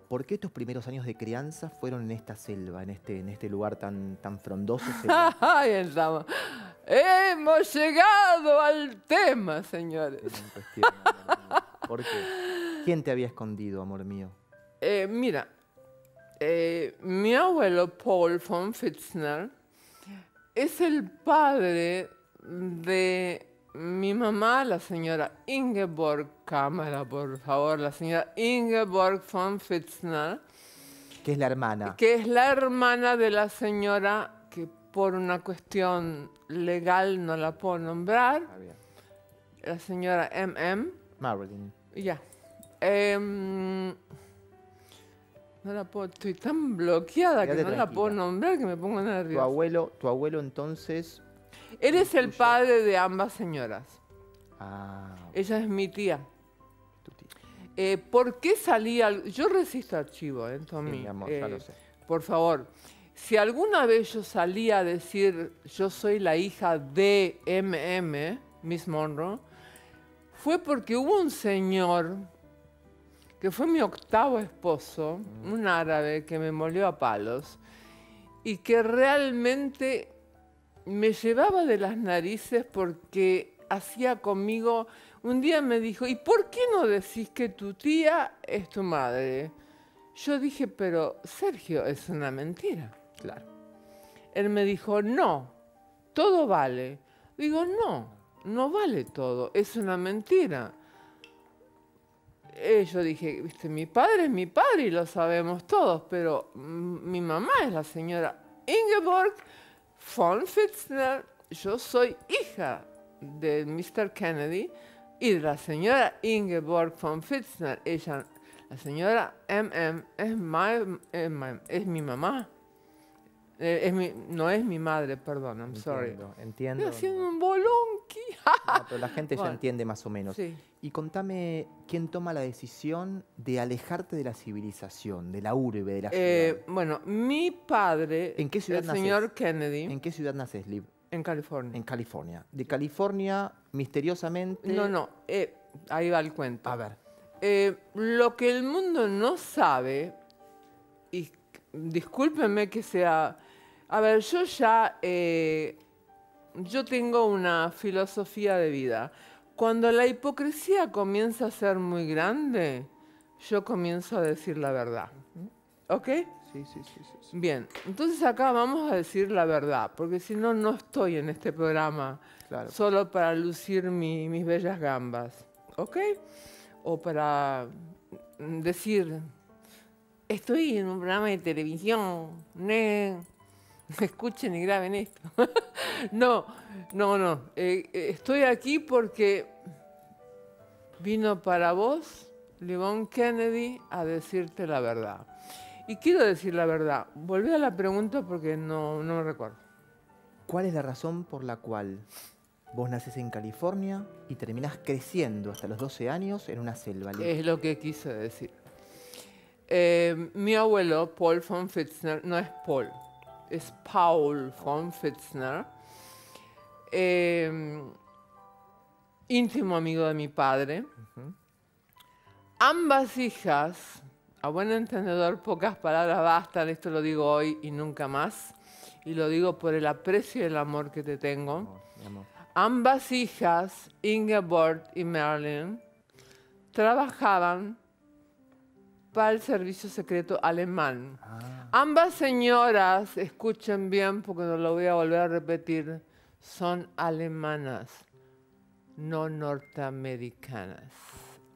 ¿Por qué tus primeros años de crianza fueron en esta selva, en este, en este lugar tan, tan frondoso? Ahí estamos. Hemos llegado al tema, señores. ¿Por qué? ¿Quién te había escondido, amor mío? Eh, mira, eh, mi abuelo Paul von Fitzner es el padre de mi mamá, la señora Ingeborg Cámara, por favor, la señora Ingeborg von Fitzner. Que es la hermana. Que es la hermana de la señora que por una cuestión legal no la puedo nombrar. Ah, la señora M.M. Marilyn. Ya. Em, no la puedo, estoy tan bloqueada que no la puedo nombrar que me pongo nerviosa. Tu abuelo, tu abuelo entonces él es el padre de ambas señoras. Ah. Ella es mi tía. Eh, ¿Por qué salía? Yo resisto archivo, ¿eh, Tommy? Eh, por favor, si alguna vez yo salía a decir yo soy la hija de MM, Miss Monroe, fue porque hubo un señor que fue mi octavo esposo, mm. un árabe que me molió a palos y que realmente me llevaba de las narices porque hacía conmigo, un día me dijo, ¿y por qué no decís que tu tía es tu madre? Yo dije, pero Sergio, es una mentira. Claro. Él me dijo, no, todo vale. Digo, no, no vale todo, es una mentira. Eh, yo dije, viste, mi padre es mi padre y lo sabemos todos, pero mi mamá es la señora Ingeborg von Fitzner, yo soy hija de Mr. Kennedy y de la señora Ingeborg von Fitzner. Ella, la señora MM, es, es mi mamá. Eh, es mi, no es mi madre, perdón, I'm sorry. Entiendo. Estoy haciendo un bolonqui. pero la gente ya entiende más o menos. Y contame, ¿quién toma la decisión de alejarte de la civilización, de la urbe, de la eh, ciudad? bueno, mi padre, ¿En qué ciudad el señor Kennedy. ¿En qué ciudad naces, Liv? En California. En California. De California, misteriosamente... No, no, eh, ahí va el cuento. A ver. lo que el mundo no sabe, y discúlpenme que sea a ver, yo ya, eh, yo tengo una filosofía de vida. Cuando la hipocresía comienza a ser muy grande, yo comienzo a decir la verdad. ¿Ok? Sí, sí, sí, sí, Bien, entonces acá vamos a decir la verdad, porque si no, no estoy en este programa solo para lucir mis bellas gambas. ¿Ok? O para decir, estoy en un programa de televisión. ¿no? escuchen y graben esto. no, no, no. Eh, eh, estoy aquí porque vino para vos, Livon Kennedy, a decirte la verdad. Y quiero decir la verdad. Volví a la pregunta porque no, no me recuerdo. ¿Cuál es la razón por la cual vos naces en California y terminás creciendo hasta los 12 años en una selva? Es lo que quise decir. Eh, mi abuelo, Paul von Fitzner, no es Paul, es Paul von Fitzner, em, íntimo amigo de mi padre. Ambas hijas, a buen entendedor, pocas palabras bastan, esto lo digo hoy y nunca más, y lo digo por el aprecio y el amor que te tengo. Ambas hijas, Ingeborg y Marilyn, trabajaban para el servicio secreto alemán. Ah. Ambas señoras, escuchen bien porque no lo voy a volver a repetir, son alemanas, no norteamericanas.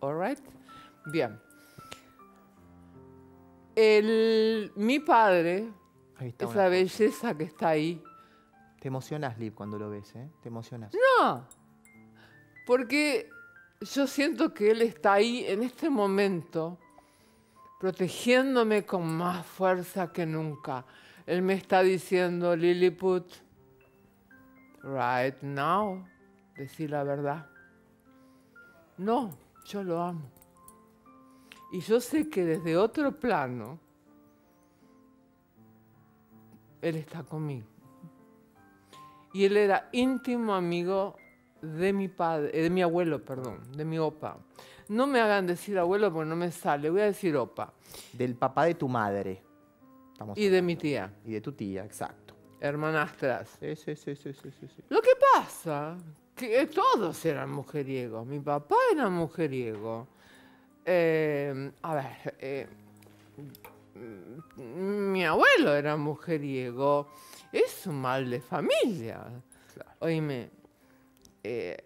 All right? Bien. mi padre, esa belleza que está ahí. Te emocionas, Liv, cuando lo ves, ¿eh? Te emocionas. No, porque yo siento que él está ahí en este momento protegiéndome con más fuerza que nunca. Él me está diciendo, Lilliput, right now, decir la verdad. No, yo lo amo. Y yo sé que desde otro plano, Él está conmigo. Y Él era íntimo amigo de mi padre, de mi abuelo, perdón, de mi opa. No me hagan decir abuelo porque no me sale, voy a decir opa. Del papá de tu madre. y de mi tía. Y de tu tía, exacto. Hermanastras. Sí, sí, sí, sí, sí, sí. Lo que pasa, que todos eran mujeriegos. Mi papá era mujeriego. Eh, a ver, eh, mi abuelo era mujeriego. Es un mal de familia. Oíme, eh,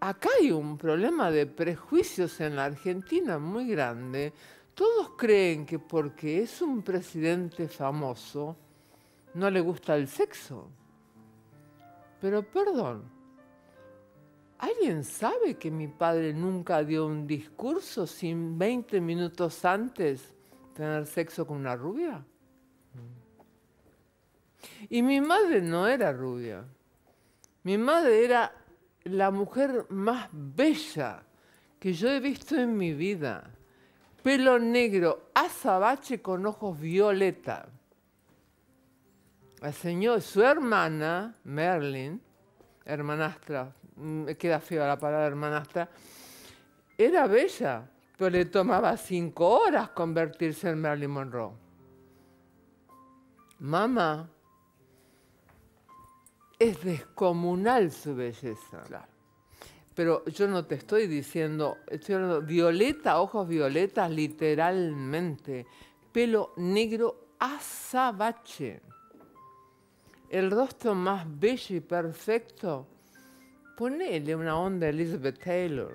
acá hay un problema de prejuicios en la Argentina muy grande. Todos creen que porque es un presidente famoso, no le gusta el sexo. Pero perdón, ¿alguien sabe que mi padre nunca dio un discurso sin 20 minutos antes tener sexo con una rubia? Y mi madre no era rubia. Mi madre era la mujer más bella que yo he visto en mi vida. Pelo negro, azabache con ojos violeta. La su hermana, Merlin, hermanastra, me queda fea la palabra hermanastra, era bella, pero le tomaba cinco horas convertirse en Merlin Monroe. Mamá, es descomunal su belleza. Pero yo no te estoy diciendo, estoy hablando violeta, ojos violetas, literalmente. Pelo negro azabache. El rostro más bello y perfecto. Ponele una onda Elizabeth Taylor.